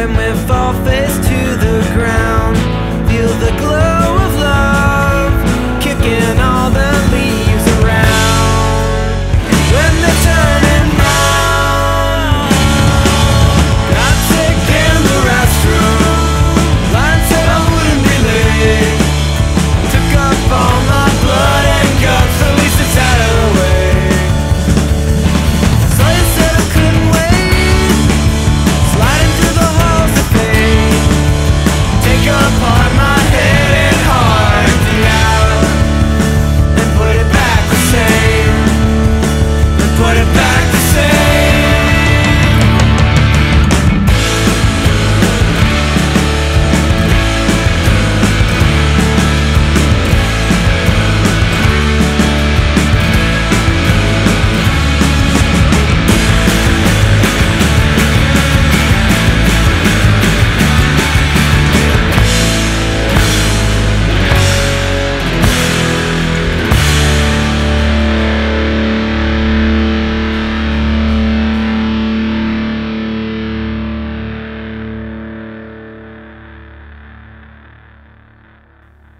when